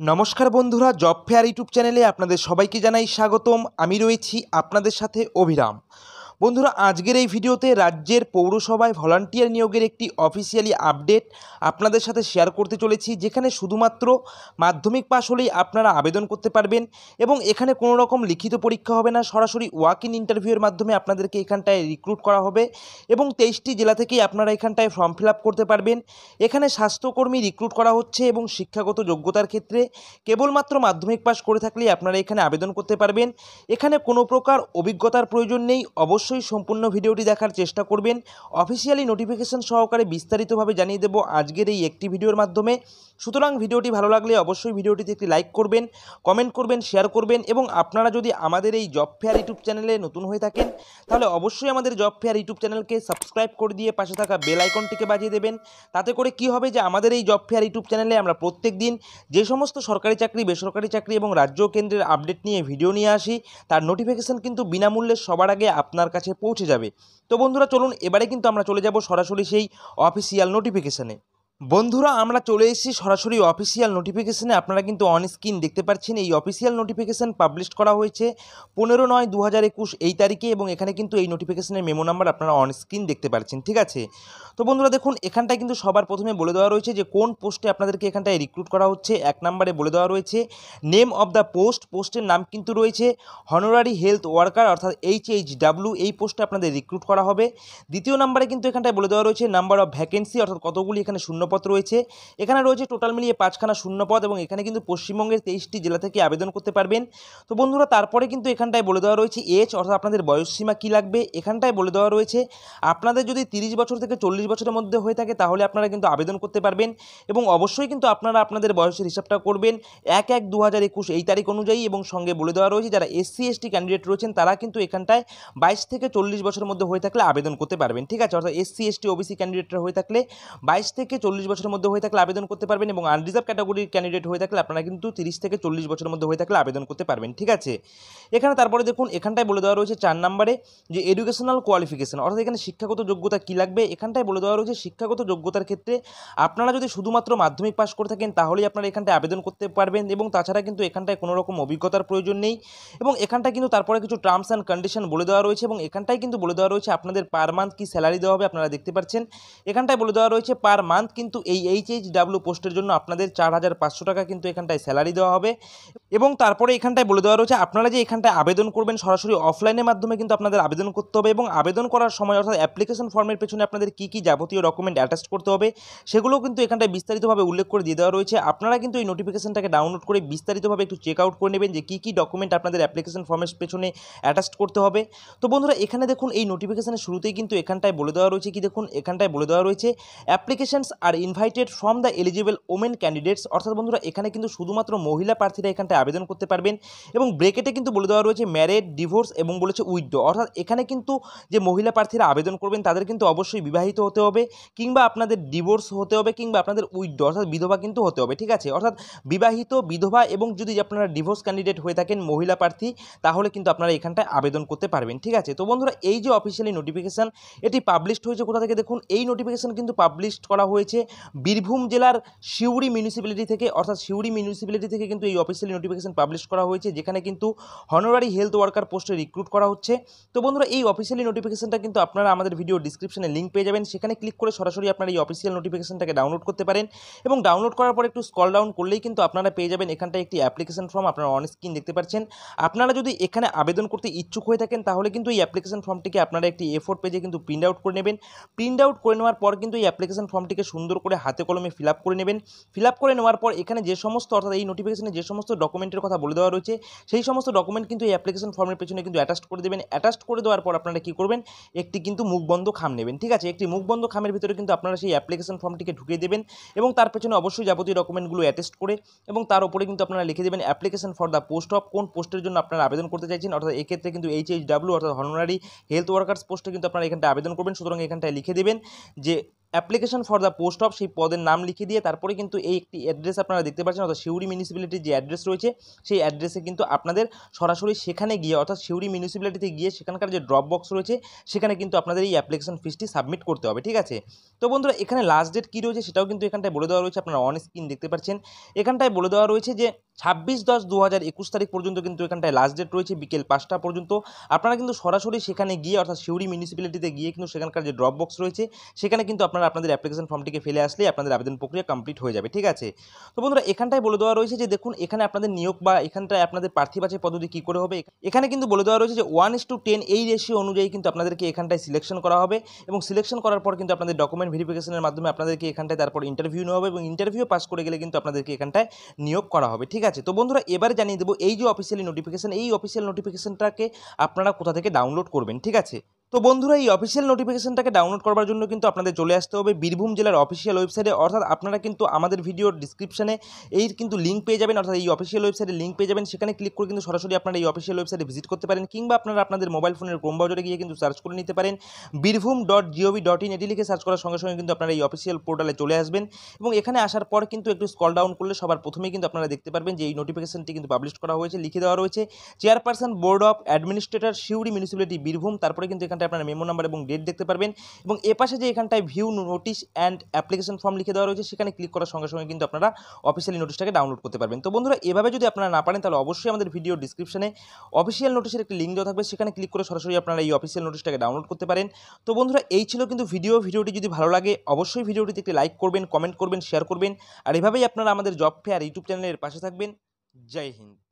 নমস্কার বন্ধুরা, job fair YouTube চ্যানেলে আপনাদের সবাইকে জানাই স্বাগতম। আমি রয়েছি আপনাদের সাথে অভিরাম। বন্ধুরা, আজকের এই ভিডিওতে রাজ্যের পৌরসভায় ভলান্টিয়ার নিয়োগের একটি অফিসিয়ালি আপডেট আপনাদের সাথে শেয়ার করতে চলেছি, যেখানে শুধুমাত্র মাধ্যমিক পাশ হলেই আপনারা আবেদন করতে পারবেন এবং এখানে কোনো রকম লিখিত পরীক্ষা হবে না, সরাসরি ওয়াক ইন ইন্টারভিউয়ের মাধ্যমে আপনাদেরকে এখানটায় রিক্রুট করা হবে এবং তেইশটি জেলা থেকেই আপনারা এখানটায় ফর্ম ফিল করতে পারবেন। এখানে স্বাস্থ্যকর্মী রিক্রুট করা হচ্ছে এবং শিক্ষাগত যোগ্যতার ক্ষেত্রে কেবলমাত্র মাধ্যমিক পাশ করে থাকলেই আপনারা এখানে আবেদন করতে পারবেন। এখানে কোনো প্রকার অভিজ্ঞতার প্রয়োজন নেই, অবশ্যই সম্পূর্ণ ভিডিওটি দেখার চেষ্টা করবেন। অফিসিয়ালি নোটিফিকেশন সহকারে বিস্তারিতভাবে জানিয়ে দেবো আজকের এই একটি ভিডিওর মাধ্যমে। সুতরাং ভিডিওটি ভালো লাগলে অবশ্যই ভিডিওটিতে একটি লাইক করবেন কমেন্ট করবেন শেয়ার করবেন এবং আপনারা যদি আমাদের এই জব ফেয়ার ইউটিউব চ্যানেলে নতুন হয়ে থাকেন, তাহলে অবশ্যই আমাদের জব ফেয়ার ইউটিউব চ্যানেলকে সাবস্ক্রাইব করে দিয়ে পাশে থাকা বেল আইকনটিকে বাজিয়ে দেবেন। তাতে করে কি হবে যে আমাদের এই জব ফেয়ার ইউটিউব চ্যানেলে আমরা প্রত্যেক দিন যে সমস্ত সরকারি চাকরি, বেসরকারি চাকরি এবং রাজ্য কেন্দ্রের আপডেট নিয়ে ভিডিও নিয়ে আসি, তার নোটিফিকেশন কিন্তু বিনামূল্যে সবার আগে আপনার কাছে পৌঁছে যাবে। তো বন্ধুরা চলুন এবারে কিন্তু আমরা চলে যাব সরাসরি সেই অফিসিয়াল নোটিফিকেশানে বন্ধুরা, আমরা চলে এসেছি সরাসরি অফিসিয়াল নোটিফিকেশানে আপনারা কিন্তু অন স্ক্রিন দেখতে পাচ্ছেন, এই অফিসিয়াল নোটিফিকেশান পাবলিশ করা হয়েছে পনেরো নয় দু হাজার একুশ এই তারিখে এবং এখানে কিন্তু এই নোটিফিকেশানের মেমো নাম্বার আপনারা অন স্ক্রিন দেখতে পাচ্ছেন, ঠিক আছে? তো বন্ধুরা, দেখুন, এখানটায় কিন্তু সবার প্রথমে বলে দেওয়া রয়েছে যে, কোন পোস্টে আপনাদেরকে এখানটায় রিক্রুট করা হচ্ছে, এক নম্বরে বলে দেওয়া রয়েছে নেম অফ দ্য পোস্ট পোস্টের নাম কিন্তু রয়েছে হনোরারি হেলথ ওয়ার্কার অর্থাৎ এইচ এইচ ডাব্লিউ এই পোস্টে আপনাদের রিক্রুট করা হবে। দ্বিতীয় নম্বরে কিন্তু এখানটায় বলে দেওয়া রয়েছে নাম্বার অফ ভ্যাকেন্সি অর্থাৎ কতগুলি এখানে শূন্যপদ রয়েছে। এখানে রয়েছে টোটাল মিলিয়ে পাঁচখানা শূন্যপদ এবং এখানে কিন্তু পশ্চিমবঙ্গের তেইশটি জেলা থেকে আবেদন করতে পারবেন। তো বন্ধুরা, তারপরে কিন্তু এখানটায় বলে দেওয়া রয়েছে এজ অর্থাৎ আপনাদের বয়সসীমা কী লাগবে? এখানটায় বলে দেওয়া রয়েছে, আপনাদের যদি তিরিশ বছর থেকে চল্লিশ বছরের মধ্যে হয়ে থাকে, তাহলে আপনারা কিন্তু আবেদন করতে পারবেন এবং অবশ্যই কিন্তু আপনারা আপনাদের বয়সের হিসাবটা করবেন। এক এক দু এই তারিখ অনুযায়ী এবং সঙ্গে বলে দেওয়া রয়েছে, যারা এসসি এসটি ক্যান্ডিডেট রয়েছেন, তারা কিন্তু এখানটায় বাইশ থেকে চল্লিশ বছরের মধ্যে হয়ে থাকলে আবেদন করতে পারবেন। ঠিক আছে, অর্থাৎ এসসি এসটি ওবিসি ক্যান্ডিডেটরা হয়ে থাকলে বাইশ থেকে চল্লিশ বছরের মধ্যে হয়ে থাকলে আবেদন করতে পারবেন এবং আনরিজার্ভ ক্যাটাগরির ক্যান্ডিডেট হয়ে থাকলে আপনারা কিন্তু তিরিশ থেকে চল্লিশ বছরের মধ্যে হয়ে থাকলে আবেদন করতে পারবেন, ঠিক আছে? এখানে তারপরে দেখুন, এখানটায় বলে দেওয়া রয়েছে চার নম্বরে যে এডুকেশনাল কোয়ালিফিকেশন অর্থাৎ এখানে শিক্ষাগত যোগ্যতা কী লাগবে? এখানটায় বলে দেওয়া রয়েছে শিক্ষাগত যোগ্যতার ক্ষেত্রে আপনারা যদি শুধুমাত্র মাধ্যমিক পাস করে থাকেন, তাহলেই আপনারা এখানটায় আবেদন করতে পারবেন এবং তাছাড়া কিন্তু এখানটায় কোনো রকম অভিজ্ঞতার প্রয়োজন নেই এবং এখানটায় কিন্তু তারপরে কিছু টার্মস অ্যান্ড কন্ডিশন বলে দেওয়া রয়েছে এবং এখানটায় কিন্তু বলে দেওয়া রয়েছে আপনাদের পার মান্থ কী স্যালারি দেওয়া হবে আপনারা দেখতে পাচ্ছেন। এখানটায় বলে দেওয়া রয়েছে পার মান্থ কিন্তু এই এইচ এইচ ডাব্লিউ পোস্টের জন্য আপনাদের চার হাজার পাঁচশো টাকা কিন্তু এখানটায় স্যালারি দেওয়া হবে। এবং তারপরে এখানটায় বলে দেওয়া রয়েছে, আপনারা যে এখানটায় আবেদন করবেন সরাসরি অফলাইনের মাধ্যমে কিন্তু আপনাদের আবেদন করতে হবে এবং আবেদন করার সময় অর্থাৎ অ্যাপ্লিকেশন ফর্মের পেছনে আপনাদের কী কী যাবতীয় ডকুমেন্ট অ্যাটাচ করতে হবে, সেগুলোও কিন্তু এখানটায় বিস্তারিতভাবে উল্লেখ করে দিয়ে দেওয়া রয়েছে। আপনারা কিন্তু এই নোটিফিকেশনটাকে ডাউনলোড করে বিস্তারিতভাবে একটু চেক আউট করে নেবেন যে কী কী ডকুমেন্ট আপনাদের অ্যাপ্লিকেশন ফর্মের পেছনে অ্যাটাচ করতে হবে। তো বন্ধুরা, এখানে দেখুন, এই নোটিফিকেশনের শুরুতেই কিন্তু এখানটায় বলে দেওয়া রয়েছে, কি দেখুন, এখানটায় বলে দেওয়া রয়েছে applications are invited from the eligible women candidates অর্থাৎ বন্ধুরা, এখানে কিন্তু শুধুমাত্র মহিলা প্রার্থীরা এখানটায় আবেদন করতে পারবেন। এবং ব্রেকেটে কিন্তু বলে দেওয়া রয়েছে ম্যারেড ডিভোর্স এবং বলেছে উইথড্র অর্থাৎ এখানে কিন্তু যে মহিলা প্রার্থীরা আবেদন করবেন, তাদের কিন্তু অবশ্যই বিবাহিত হতে হবে কিংবা আপনাদের ডিভোর্স হতে হবে কিংবা আপনাদের উইথড্র অর্থাৎ বিধবা কিন্তু হতে হবে, ঠিক আছে? অর্থাৎ বিবাহিত, বিধবা এবং যদি আপনারা ডিভোর্স ক্যান্ডিডেট হয়ে থাকেন মহিলা প্রার্থী, তাহলে কিন্তু আপনারা এখানটায় আবেদন করতে পারবেন, ঠিক আছে? তো বন্ধুরা, এই যে অফিসিয়ালি নোটিফিকেশান এটি পাবলিশড হয়েছে, কোথা থেকে দেখুন? এই নোটিফিকেশান কিন্তু পাবলিশড করা হয়েছে বীরভূম জেলার সিউড়ি মিউনিসিপ্যালিটি থেকে, অর্থাৎ সিউড়ি মিউনিসিপ্যালিটি থেকে কিন্তু এই অফিসিয়ালি নোটিফিকেশান পাবলিশ করা হয়েছে, যেখানে কিন্তু হনোরারি হেলথ ওয়ার্কার পোস্টে রিক্রুট করা হচ্ছে। তো বন্ধুরা, এই অফিসিয়ালি নোটিফিকেশানটা কিন্তু আপনারা আমাদের ভিডিও ডিসক্রিপশনে লিঙ্ক পেয়ে যাবেন। সেখানে ক্লিক করে সরাসরি আপনারা এই অফিসিয়াল নোটিফিকেশানটাকে ডাউনলোড করতে পারেন এবং ডাউনলোড করার পর একটু স্কল ডাউন করলেই কিন্তু আপনারা পেয়ে যাবেন এখানটায় একটি অ্যাপ্লিকেশন ফর্ম আপনারা অন স্ক্রিন দেখতে পাচ্ছেন। আপনারা যদি এখানে আবেদন করতে ইচ্ছুক হয়ে থাকেন, তাহলে কিন্তু এই অ্যাপ্লিকেশন ফর্মটিকে আপনারা একটি এ পেজে কিন্তু প্রিন্ট আউট করে নেবেন। প্রিন্ট আউট করে নেওয়ার পর কিন্তু এই অ্যাপ্লিকেশন ফর্মটিকে সুন্দর করে হাতে কলমে ফিল করে নেবেন। ফিল করে নেওয়ার পর এখানে যে সমস্ত, অর্থাৎ এই নোটিফিকেশনে যে সমস্ত ডকুমেন্টের কথা বলে দেওয়া রয়েছে, সেই সমস্ত ডকুমেন্ট কিন্তু এই অ্যাপ্লিকেশন ফর্মের পেছনে কিন্তু অ্যাটাচ করে দেবেন। অ্যাটাচ করে দেওয়ার পর আপনারা কী করবেন, একটি কিন্তু মুখবন্ধ খাম নেবেন, ঠিক আছে? একটি মুখবন্ধ খামের ভিতরে কিন্তু আপনারা সেই অ্যাপ্লিকেশন ফর্মটিকে ঢুকিয়ে দেবেন এবং তার পেছনে অবশ্যই যাবতীয় ডকুমেন্টগুলো অ্যাটেস্ট করে এবং তার উপরে কিন্তু আপনারা লিখে দেবেন application for the post of কোন পোস্টের জন্য আপনারা আবেদন করতে চাইছেন। অর্থাৎ এক্ষেত্রে কিন্তু এইচ এইচ ডাব্লিউ অর্থাৎ হনারি হেলথ ওয়ার্কার্স পোস্টে কিন্তু আপনারা এখানটা আবেদন করবেন। সুতরাং এখানটায় লিখে দেবেন যে application for the post of সেই পদের নাম লিখে দিয়ে তারপরে কিন্তু এই একটি অ্যাড্রেস আপনারা দেখতে পাচ্ছেন, অর্থাৎ সিউড়ি মিউনিসিপ্যালিটির যে অ্যাড্রেস রয়েছে, সেই অ্যাড্রেসে কিন্তু আপনাদের সরাসরি সেখানে গিয়ে, অর্থাৎ সিউড়ি মিউনিসিপ্যালিটিতে গিয়ে সেখানকার যে ড্রপ বক্স রয়েছে, সেখানে কিন্তু আপনাদের এই অ্যাপ্লিকেশন ফিসটি সাবমিট করতে হবে, ঠিক আছে? তো বন্ধুরা, এখানে লাস্ট ডেট কী রয়েছে সেটাও কিন্তু এখানটায় বলে দেওয়া রয়েছে, আপনারা অন স্ক্রিন দেখতে পাচ্ছেন। এখানটায় বলে দেওয়া রয়েছে যে ছাব্বিশ দশ দু হাজার একুশ তারিখ পর্যন্ত কিন্তু এখানটায় লাস্ট ডেট রয়েছে, বিকেল পাঁচটা পর্যন্ত। আপনারা কিন্তু সরাসরি সেখানে গিয়ে, অর্থাৎ সিউড়ি মিউনিসিপ্যালিটিতে গিয়ে কিন্তু সেখানকার যে ড্রপ বক্স রয়েছে, সেখানে কিন্তু আপনারা আপনাদের অ্যাপ্লিকেশন ফর্মটিকে ফেলে আসলেই আপনাদের আবেদন প্রক্রিয়া কমপ্লিট হয়ে যাবে, ঠিক আছে? তো বন্ধুরা, এখানটায় বলে দেওয়া রয়েছে যে, দেখুন, এখানে আপনাদের নিয়োগ বা এখানটায় আপনাদের প্রার্থী বাছাই পদ্ধতি কী করে হবে? এখানে কিন্তু বলে দেওয়া রয়েছে যে ওয়ান ইস টু টেন এই রেশিও অনুযায়ী কিন্তু আপনাদেরকে এখানটায় সিলেকশন করা হবে এবং সিলেকশন করার পর কিন্তু আপনাদের ডকুমেন্ট ভেরিফিকেশনের মাধ্যমে আপনাদেরকে এখানটায় তারপর ইন্টারভিউ নেওয়া হবে এবং ইন্টারভিউ পাস করে গেলে কিন্তু আপনাদেরকে এখানটায় নিয়োগ করা হবে, ঠিক আছে? তো বন্ধুরা, এবারে জানিয়ে দেবো, এই যে অফিসিয়ালি নোটিফিকেশান এই অফিসিয়াল নোটিফিকেশানটাকে আপনারা কোথা থেকে ডাউনলোড করবেন, ঠিক আছে? তো বন্ধুরা, এই অফিসিয়াল নোটিফিকেশনটাকে ডাউনলোড করার জন্য কিন্তু আপনাদের চলে আসতে হবে বীরভূম জেলার অফিসিয়াল ওয়েবসাইটে অর্থাৎ আপনারা কিন্তু আমাদের ভিডিওর ডিসক্রিপশনে এই কিন্তু লিঙ্ক পেয়ে যাবেন। অর্থাৎ এই অফিসিয়াল ওয়েবসাইটে লিঙ্ক পেয়ে যাবেন। সেখানে ক্লিক করে কিন্তু সরাসরি আপনারা এই অফিসিয়াল ওয়েবসাইটে ভিজিট করতে পারেন, কিংবা আপনারা আপনাদের মোবাইল ফোনের ক্রোম ব্রাউজারে গিয়ে কিন্তু সার্চ করে নিতে পারেন। Birbhum dot gov dot in এটি লিখে সার্চ করার সঙ্গে সঙ্গে কিন্তু আপনারা এই অফিসিয়াল পোর্টালে চলে আসবেন। এবং এখানে আসার পর কিন্তু একটু স্কল ডাউন করলে সবার প্রথমেই কিন্তু আপনারা দেখতে পারবেন যে এই নোটিফিকেশনটি কিন্তু পাবলিশ করা হয়েছে, লিখে দেওয়া রয়েছে। Chairperson board of administrator Suri municipality Birbhum. তারপরে কিন্তু এখানটায় আপনারা মেমো নাম্বার এবং ডেট দেখতে পারবেন। এবং এপাশে যে এখানটায় view notice and application form লিখে দেওয়া রয়েছে, সেখানে ক্লিক করার সঙ্গে সঙ্গে কিন্তু আপনারা অফিসিয়ালি নোটিশটাকে ডাউনলোড করতে পারবেন। তো বন্ধুরা, এভাবে যদি আপনারা না পারেন, তাহলে অবশ্যই আমাদের ভিডিও ডিসক্রিপশনে অফিসিয়াল নোটিশের একটি লিঙ্ক দেওয়া থাকবে। সেখানে ক্লিক করে সরাসরি আপনারা এই অফিসিয়াল নোটিশটাকে ডাউনলোড করতে পারেন। তো বন্ধুরা, এই ছিল কিন্তু ভিডিও ভিডিওটি যদি ভালো লাগে, অবশ্যই ভিডিওটিতে একটি লাইক করবেন কমেন্ট করবেন শেয়ার করবেন। আর এভাবেই আপনারা আমাদের জব ফেয়ার ইউটিউব চ্যানেলের পাশে থাকবেন। জয় হিন্দ।